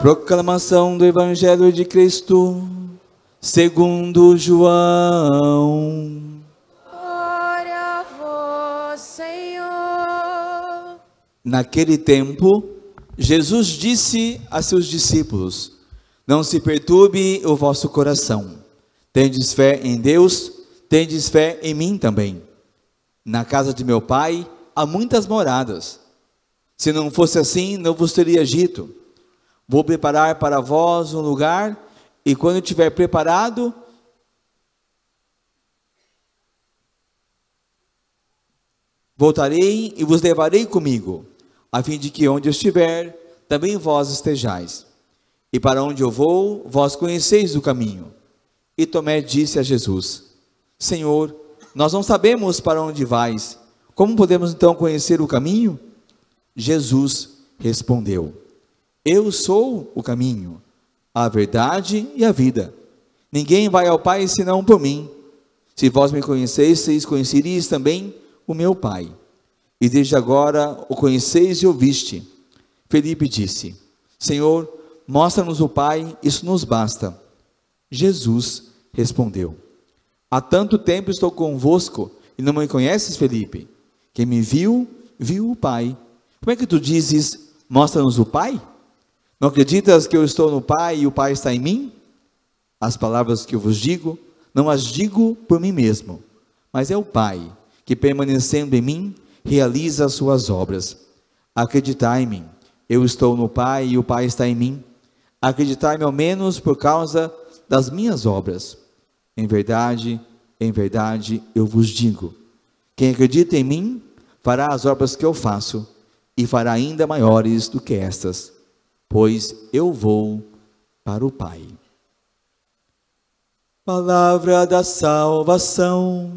Proclamação do Evangelho de Cristo, segundo João. Glória a vós, Senhor. Naquele tempo, Jesus disse a seus discípulos: Não se perturbe o vosso coração. Tendes fé em Deus, tendes fé em mim também. Na casa de meu pai há muitas moradas. Se não fosse assim, não vos teria dito. Vou preparar para vós um lugar, e quando estiver preparado, voltarei e vos levarei comigo, a fim de que onde eu estiver, também vós estejais. E para onde eu vou, vós conheceis o caminho. E Tomé disse a Jesus: Senhor, nós não sabemos para onde vais. Como podemos então conhecer o caminho? Jesus respondeu: Eu sou o caminho, a verdade e a vida. Ninguém vai ao Pai senão por mim. Se vós me conhecesseis, conheceríeis também o meu Pai. E desde agora o conheceis e ouviste. Felipe disse: Senhor, mostra-nos o Pai, isso nos basta. Jesus respondeu: Há tanto tempo estou convosco e não me conheces, Felipe? Quem me viu, viu o Pai. Como é que tu dizes, mostra-nos o Pai? Não acreditas que eu estou no Pai e o Pai está em mim? As palavras que eu vos digo, não as digo por mim mesmo, mas é o Pai que, permanecendo em mim, realiza as suas obras. Acreditai em mim, eu estou no Pai e o Pai está em mim. Acreditai-me ao menos por causa das minhas obras. Em verdade, em verdade, eu vos digo: quem acredita em mim, fará as obras que eu faço e fará ainda maiores do que estas, pois eu vou para o Pai. Palavra da salvação.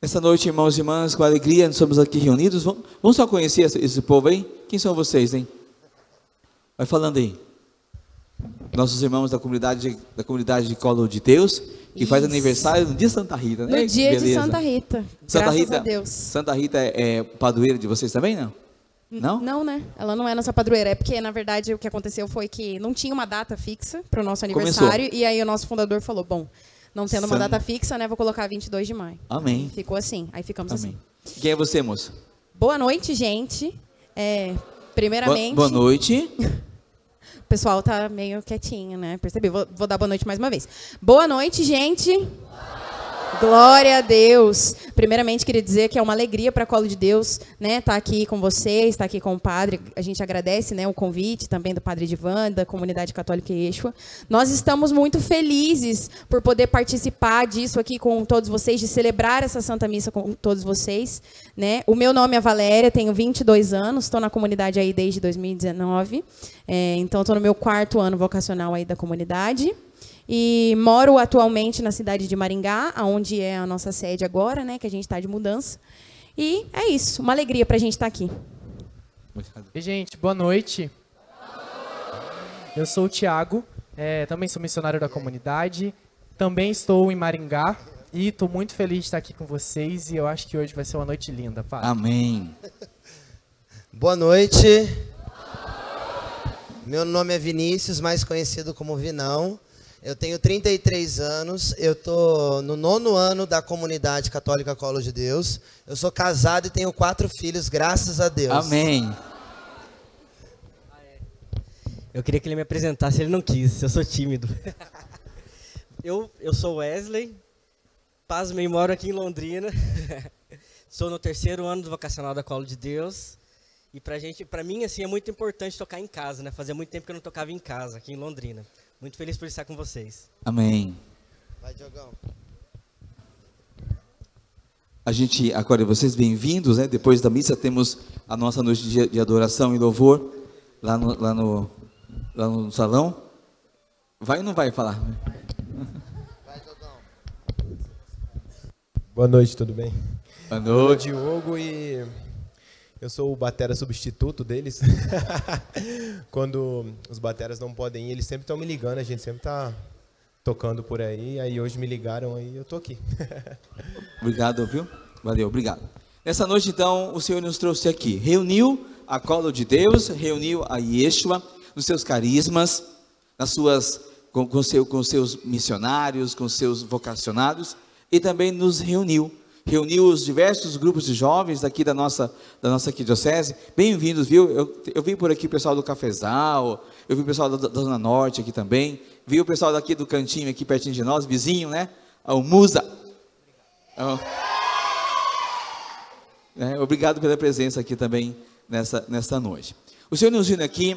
Essa noite, irmãos e irmãs, com alegria, nós estamos aqui reunidos. Vamos, vamos só conhecer esse, esse povo aí? Quem são vocês, hein? Vai falando aí. Nossos irmãos da comunidade, da comunidade de Colo de Deus, que faz Isso. aniversário no dia de Santa Rita, né? No dia de beleza. Santa Rita. Santa Graças Rita, a Deus. Santa Rita é, é padroeira de vocês também, não? Não? Não, né? Ela não é nossa padroeira. É porque, na verdade, o que aconteceu foi que não tinha uma data fixa para o nosso aniversário. E aí o nosso fundador falou: bom, não tendo uma data fixa, né? Vou colocar 22 de maio. Amém. Ficou assim. Aí ficamos Amém. assim. Quem é você, moço? Boa noite, gente. É, Boa, primeiramente, boa noite. o pessoal tá meio quietinho, né? Percebi. Vou, vou dar boa noite mais uma vez. Boa noite, gente. Glória a Deus. Primeiramente, queria dizer que é uma alegria para a Colo de Deus, né? Estar aqui com vocês, estar aqui com o padre. A gente agradece, né, o convite também do padre Divan, da comunidade católica Yeshua. Nós estamos muito felizes por poder participar disso aqui com todos vocês, de celebrar essa Santa Missa com todos vocês, né? O meu nome é Valéria, tenho 22 anos, estou na comunidade aí desde 2019. É, então, estou no meu quarto ano vocacional aí da comunidade. E moro atualmente na cidade de Maringá, onde é a nossa sede agora, né? Que a gente está de mudança. E é isso. Uma alegria para a gente estar aqui. E, gente, boa noite. Eu sou o Thiago, é, também sou missionário da comunidade, também estou em Maringá e estou muito feliz de estar aqui com vocês e eu acho que hoje vai ser uma noite linda, pai. Amém. Boa noite. Meu nome é Vinícius, mais conhecido como Vinão. Eu tenho 33 anos, eu tô no nono ano da comunidade católica Colo de Deus. Eu sou casado e tenho quatro filhos, graças a Deus. Amém. Eu queria que ele me apresentasse, ele não quis, eu sou tímido. eu, eu sou Wesley, pasmei, moro aqui em Londrina. sou no terceiro ano do vocacional da Colo de Deus. E pra gente, pra mim, assim, é muito importante tocar em casa, né? Fazia muito tempo que eu não tocava em casa, aqui em Londrina. Muito feliz por estar com vocês. Amém. Vai, Diogão. A gente, agora, vocês bem-vindos, né? Depois da missa temos a nossa noite de, de adoração e louvor lá no, lá, no, lá no salão. Vai ou não vai falar? Vai, Diogão. Boa noite, tudo bem? Boa nome é noite. Diogo e eu sou o batera substituto deles. Quando os bateras não podem ir, eles sempre estão me ligando, a gente sempre tá tocando por aí. Aí hoje me ligaram aí eu tô aqui. Obrigado, viu? Valeu, obrigado. Nessa noite, então, o Senhor nos trouxe aqui, reuniu a colo de Deus, reuniu a Yeshua nos seus carismas, nas suas, com, com, seu, com seus missionários, com seus vocacionados, e também nos reuniu. Reuniu os diversos grupos de jovens aqui da nossa, da nossa aqui diocese. Bem-vindos, viu? Eu, eu vi por aqui o pessoal do Cafezal, eu vi o pessoal da, da Zona Norte aqui também, vi o pessoal daqui do cantinho aqui pertinho de nós, vizinho, né? O Musa. É, obrigado pela presença aqui também nessa, nessa noite. O Senhor nos vindo aqui,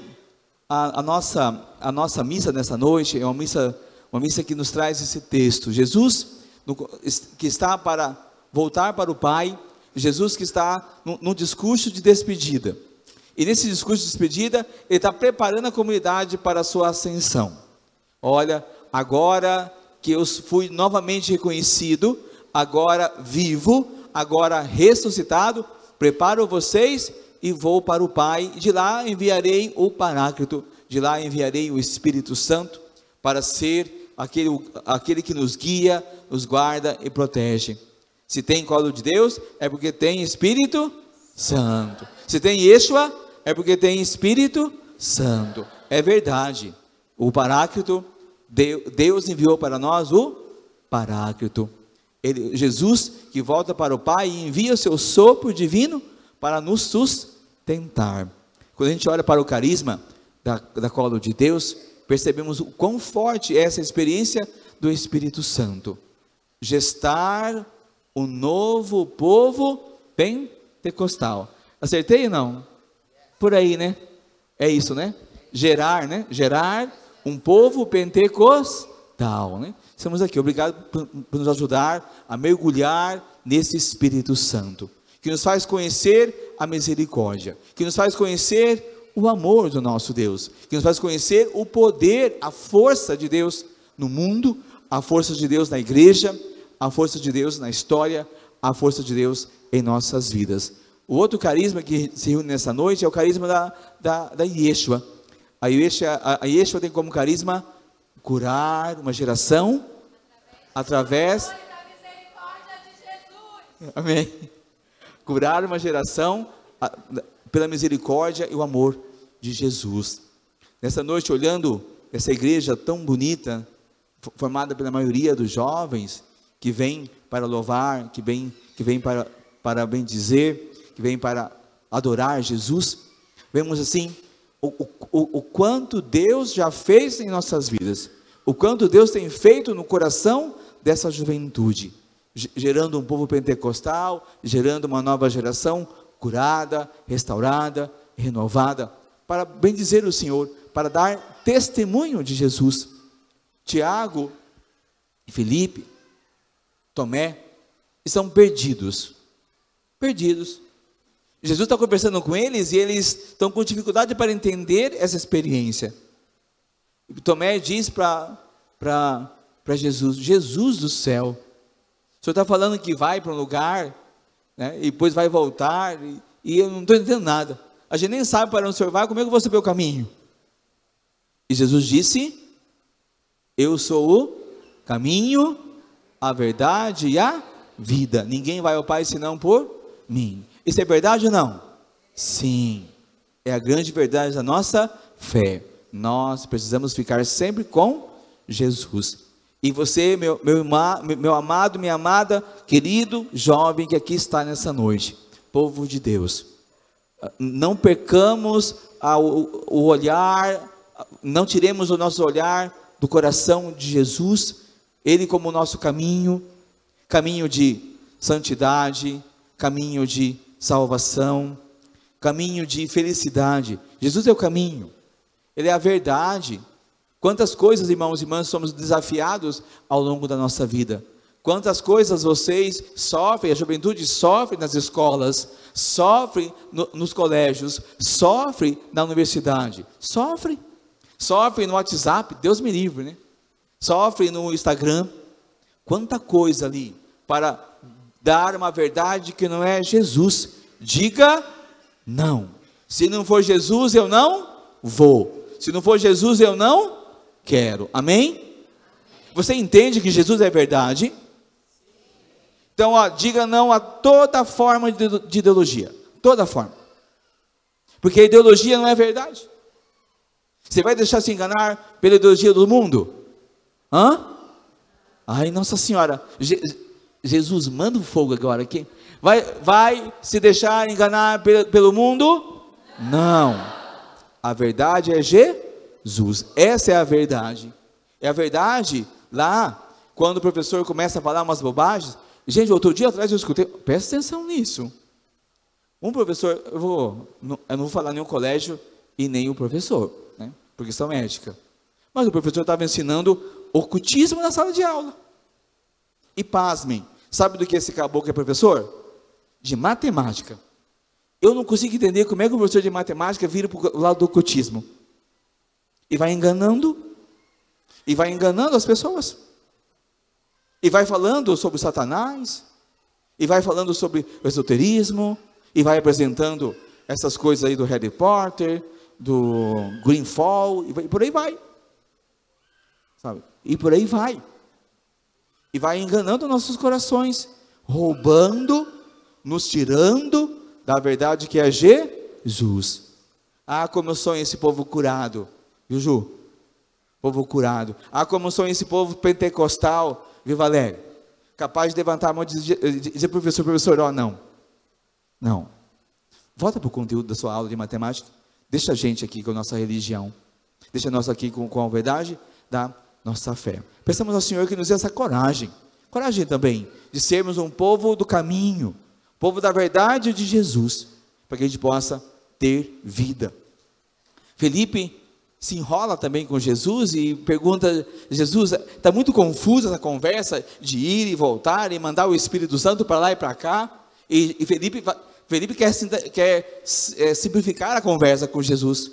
a, a, nossa, a nossa missa nessa noite é uma missa, uma missa que nos traz esse texto. Jesus, no, que está para voltar para o Pai, Jesus que está no, discurso de despedida. E nesse discurso de despedida, ele está preparando a comunidade para a sua ascensão. Olha, agora que eu fui novamente reconhecido, agora vivo, agora ressuscitado, preparo vocês e vou para o Pai, de lá enviarei o Paráclito, de lá enviarei o Espírito Santo, para ser aquele, aquele que nos guia, nos guarda e protege. Se tem colo de Deus, é porque tem Espírito Santo. Se tem Yeshua, é porque tem Espírito Santo. É verdade. O Paráclito, Deus enviou para nós o Paráclito. Ele, Jesus que volta para o Pai e envia o seu sopro divino para nos sustentar. Quando a gente olha para o carisma da, da cola de Deus, percebemos o quão forte é essa experiência do Espírito Santo. Gestar o novo povo pentecostal. Acertei ou não? Por aí, né? É isso, né? Gerar, né? Gerar um povo pentecostal, né? Estamos aqui. Obrigado por, por nos ajudar a mergulhar nesse Espírito Santo que nos faz conhecer a misericórdia, que nos faz conhecer o amor do nosso Deus, que nos faz conhecer o poder, a força de Deus no mundo, a força de Deus na igreja, a força de Deus na história, a força de Deus em nossas vidas. O outro carisma que se reúne nessa noite é o carisma da, da, da Yeshua. A Yeshua, a, a Yeshua tem como carisma curar uma geração através. Amém curar uma geração pela misericórdia e o amor de Jesus. Nessa noite, olhando essa igreja tão bonita, formada pela maioria dos jovens que vem para louvar, que vem, que vem para, para bem dizer, que vem para adorar Jesus, vemos assim o, o, o quanto Deus já fez em nossas vidas, o quanto Deus tem feito no coração dessa juventude gerando um povo pentecostal, gerando uma nova geração curada, restaurada, renovada, para bendizer o Senhor, para dar testemunho de Jesus. Tiago, Felipe, Tomé estão perdidos. Perdidos. Jesus está conversando com eles e eles estão com dificuldade para entender essa experiência. Tomé diz para Jesus: Jesus do céu, o senhor está falando que vai para um lugar, né, e depois vai voltar, e, e eu não estou entendendo nada. A gente nem sabe para onde o senhor vai, como é que eu vou saber o caminho? E Jesus disse: Eu sou o caminho, a verdade e a vida. Ninguém vai ao Pai senão por mim. Isso é verdade ou não? Sim. É a grande verdade da nossa fé. Nós precisamos ficar sempre com Jesus. E você, meu, meu, meu amado, minha amada, querido jovem que aqui está nessa noite, povo de Deus, não percamos o olhar, não tiremos o nosso olhar do coração de Jesus, Ele como nosso caminho, caminho de santidade, caminho de salvação, caminho de felicidade. Jesus é o caminho, Ele é a verdade, Quantas coisas, irmãos e irmãs, somos desafiados ao longo da nossa vida. Quantas coisas vocês sofrem, a juventude sofre nas escolas, sofre no, nos colégios, sofre na universidade, sofre, sofre no WhatsApp, Deus me livre, né? Sofre no Instagram, quanta coisa ali para dar uma verdade que não é Jesus. Diga não. Se não for Jesus, eu não vou. Se não for Jesus, eu não quero. Amém? Você entende que Jesus é verdade? Então, ó, diga não a toda forma de ideologia. Toda forma. Porque a ideologia não é verdade. Você vai deixar se enganar pela ideologia do mundo? Hã? Ai, Nossa Senhora. Je Jesus, manda o fogo agora aqui. Vai, vai se deixar enganar pelo, pelo mundo? Não. A verdade é Jesus. Essa é a verdade. É a verdade lá, quando o professor começa a falar umas bobagens. Gente, outro dia atrás eu escutei, presta atenção nisso. Um professor, eu, vou, eu não vou falar nem o colégio e nem o professor, né, por questão ética. Mas o professor estava ensinando ocultismo na sala de aula. E pasmem, sabe do que esse caboclo é professor? De matemática. Eu não consigo entender como é que o professor de matemática vira para o lado do ocultismo. E vai enganando, e vai enganando as pessoas. E vai falando sobre Satanás, e vai falando sobre o esoterismo, e vai apresentando essas coisas aí do Harry Potter, do Greenfall, e, por aí vai. Sabe? E por aí vai. E vai enganando nossos corações, roubando, nos tirando da verdade que é Jesus. Ah, como eu sonho esse povo curado. Viu, Ju? Povo curado. Ah, como eu sonho esse povo pentecostal. Viu, Valério? Capaz de levantar a mão e dizer, professor, professor, ó, não. Não. Volta para o conteúdo da sua aula de matemática. Deixa a gente aqui com a nossa religião. Deixa nós aqui com, com a verdade da nossa fé. Pensamos ao Senhor que nos dê essa coragem. Coragem também de sermos um povo do caminho, povo da verdade de Jesus, para que a gente possa ter vida. Felipe se enrola também com Jesus e pergunta: Jesus, está muito confusa essa conversa de ir e voltar e mandar o Espírito Santo para lá e para cá. E, e Felipe Felipe quer, quer é, simplificar a conversa com Jesus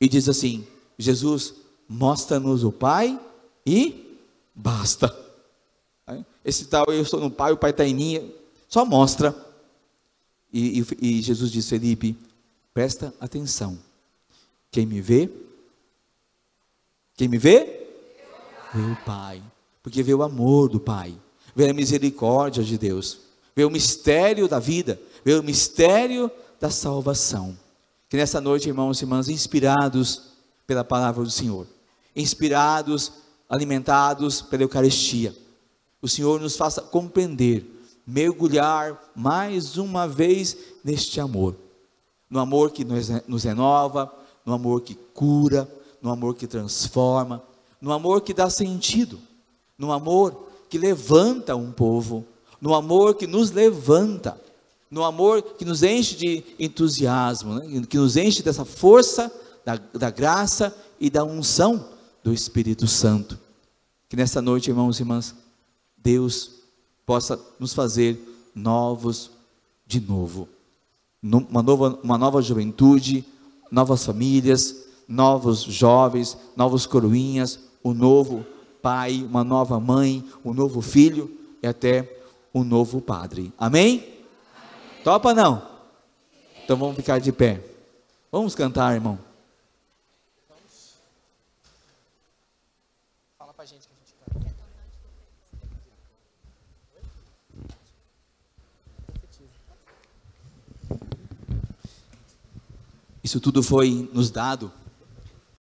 e diz assim: Jesus, mostra-nos o Pai e basta. Esse tal, eu estou no Pai, o Pai está em mim, só mostra. E, e, e Jesus diz: Felipe, presta atenção. Quem me vê, quem me vê, vê o Pai, porque vê o amor do Pai, vê a misericórdia de Deus, vê o mistério da vida ver o mistério da salvação. Que nessa noite, irmãos e irmãs, inspirados pela palavra do Senhor, inspirados, alimentados pela Eucaristia, o Senhor nos faça compreender, mergulhar mais uma vez neste amor, no amor que nos renova, no amor que cura, no amor que transforma, no amor que dá sentido, no amor que levanta um povo, no amor que nos levanta, no amor que nos enche de entusiasmo, né? que nos enche dessa força da, da graça e da unção do Espírito Santo. Que nessa noite, irmãos e irmãs, Deus possa nos fazer novos de novo. Uma nova, uma nova juventude, novas famílias, novos jovens, novos coroinhas, um novo pai, uma nova mãe, um novo filho e até um novo padre. Amém? Topa não? Então vamos ficar de pé. Vamos cantar, irmão. Fala pra gente que a gente canta. Isso tudo foi nos dado